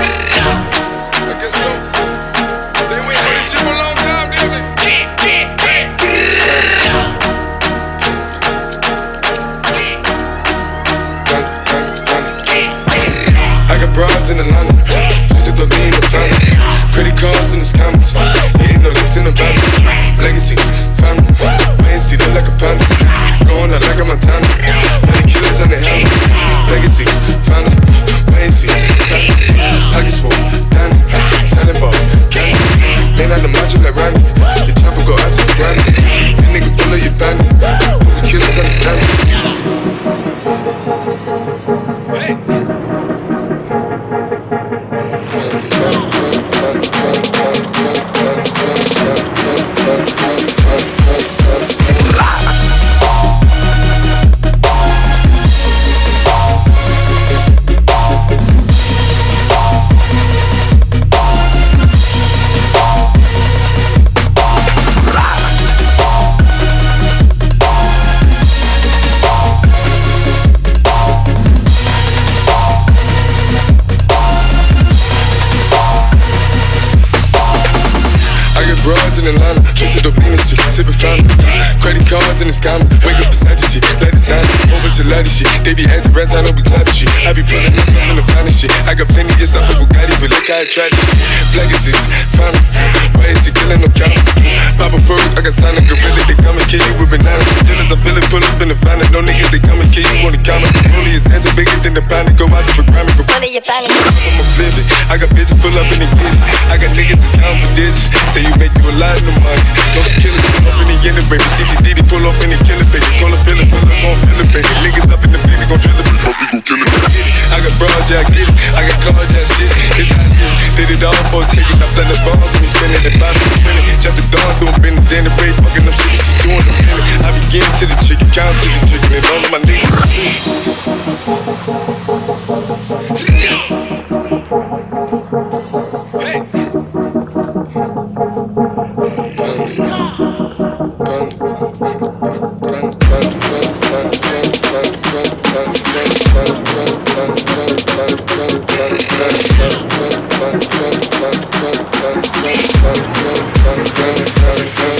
I guess so. They wait for this shit for. broads in Atlanta. She said Dublin and shit, sipping fountain. Credit cards in the scammers. Wake up beside the shit, let it sound. Over gelati shit. They be acting rats, I know be glad shit. I be pulling my in the finest, shit. I got plenty of stuff with Bugatti, but look how I tried it. Black is. Why is he killing no count? Pop a perk, I got signed a gorilla. They come and kill you with bananas. Dealers, I feel it, pull up in the finest. No niggas, they come and kill you on the counter. The bully is dancing bigger than the pound. Go out to the Grammy, go are you banging? I'ma flip it. I got bitches pull up in the get it. I got niggas that's down for digits. Say you make you a lot of money. No killer, pull up in the end, baby. CTD, they pull off in the killer, baby. Call a filler, pull up on filler, baby. Niggas up in the baby, gon' drill it. Probably gon' kill it. I got broad, yeah, I get it. I got cars, yeah, shit. It's it is. Did it all for a ticket. I play the ball, when he spinning the bottom, spinning. Jump the dawn, doing business in the break, fucking them shit, she doing the feeling. I be getting to the chicken, count to Thank you.